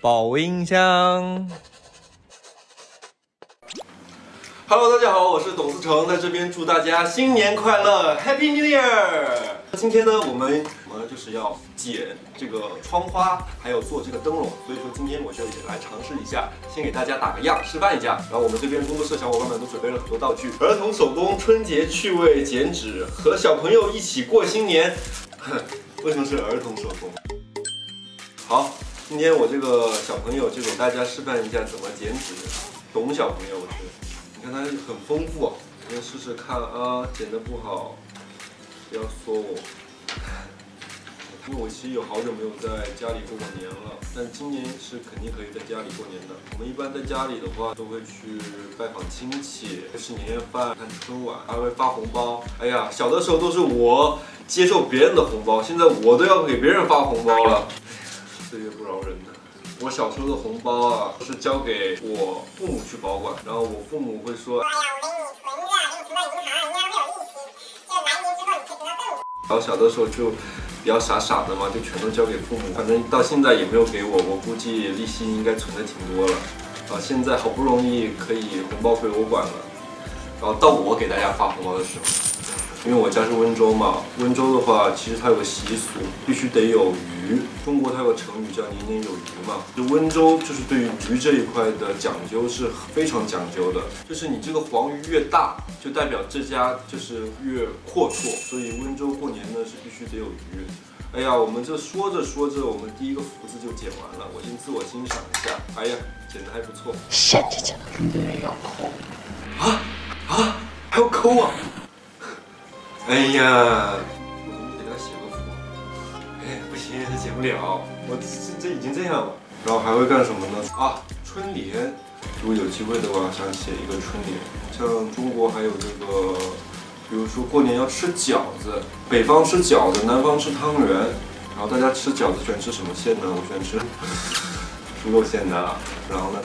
爆音箱。Hello，大家好，我是董思成，在这边祝大家新年快乐，Happy New Year！今天呢，我们我们就是要剪这个窗花，还有做这个灯笼，所以说今天我就也来尝试一下，先给大家打个样，示范一下。然后我们这边工作室小伙伴们都准备了很多道具，儿童手工春节趣味剪纸，和小朋友一起过新年。为什么是儿童手工？好，今天我这个小朋友就给大家示范一下怎么剪纸，懂小朋友我是。你看它很丰富，啊我们试试看啊，剪得不好，不要说我。因为我其实有好久没有在家里过过年了，但今年是肯定可以在家里过年的。我们一般在家里的话，都会去拜访亲戚，吃年夜饭、看春晚，还会发红包。哎呀，小的时候都是我接受别人的红包，现在我都要给别人发红包了，岁月不饶人呐。我小时候的红包啊，是交给我父母去保管，然后我父母会说，哎呀，我给你存着，给你存到银行，那样没有利息。这来年之后你可以得到更多。然后小的时候就比较傻傻的嘛，就全都交给父母，反正到现在也没有给我，我估计利息应该存的挺多了。啊，现在好不容易可以红包归我管了，然后到我给大家发红包的时候，因为我家是温州嘛，温州的话其实它有个习俗，必须得有鱼。中国它有个成语叫年年有余嘛，就温州就是对于鱼这一块的讲究是非常讲究的，就是你这个黄鱼越大，就代表这家就是越阔绰，所以温州过年呢是必须得有鱼。哎呀，我们这说着说着，我们第一个福字就剪完了，我先自我欣赏一下。哎呀，剪得还不错。献给这个啊啊，还要抠啊！哎呀，我能不能给他写个福？哎，不行，写不了，我这这已经这样了。然后还会干什么呢？啊，春联，如果有机会的话，想写一个春联。像中国还有这个，比如说过年要吃饺子，北方吃饺子，南方吃汤圆。然后大家吃饺子喜欢吃什么馅呢？我喜欢吃猪肉馅的。然后呢，